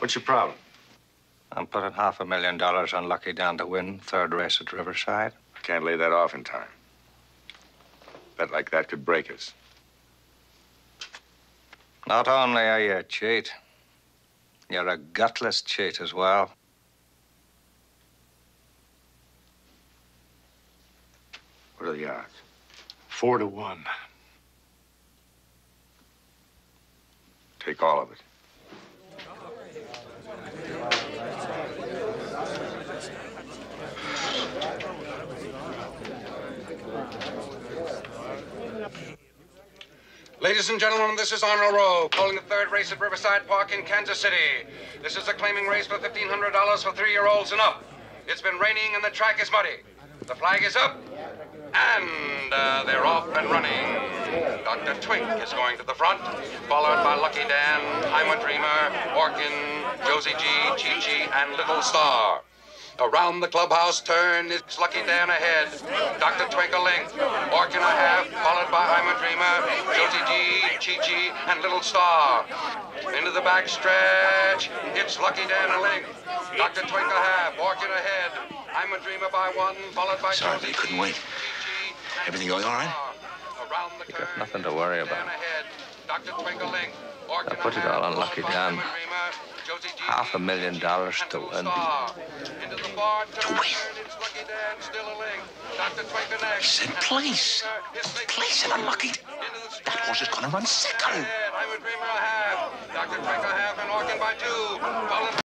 What's your problem? I'm putting half a million dollars on Lucky Dan to win third race at Riverside. I can't lay that off in time. Bet like that could break us. Not only are you a cheat, you're a gutless cheat as well. What are the odds? Four to one. Take all of it. Ladies and gentlemen, this is Honor Row, calling the third race at Riverside Park in Kansas City. This is a claiming race for $1,500 for three-year-olds and up. It's been raining and the track is muddy. The flag is up, and uh, they're off and running. Dr. Twink is going to the front, followed by Lucky Dan, I'm a Dreamer, Orkin, Josie G, Chi Chi, and Little Star. Around the clubhouse turn, it's Lucky Dan ahead. Dr. Twinkling, Orkin a half, followed by I'm a Dreamer, Josie G, Chi Chi, and Little Star. Into the back stretch, it's Lucky Dan a length. Dr. Twinkle half, Orkin ahead. I'm a Dreamer by one, followed by Sorry, Josie but you couldn't wait. Chi Chi, and Everything going all right? Star. Around the You got nothing to worry about. Dr. Twinkling, I put it all on Lucky Dan. I'm a Dreamer, Josie Half a million dollars and to win. Into turn. Dr. Next. Said place. Place and unlucky. That horse is gonna run second. Half. Dr. Twinkle Orkin by two.